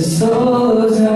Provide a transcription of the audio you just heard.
the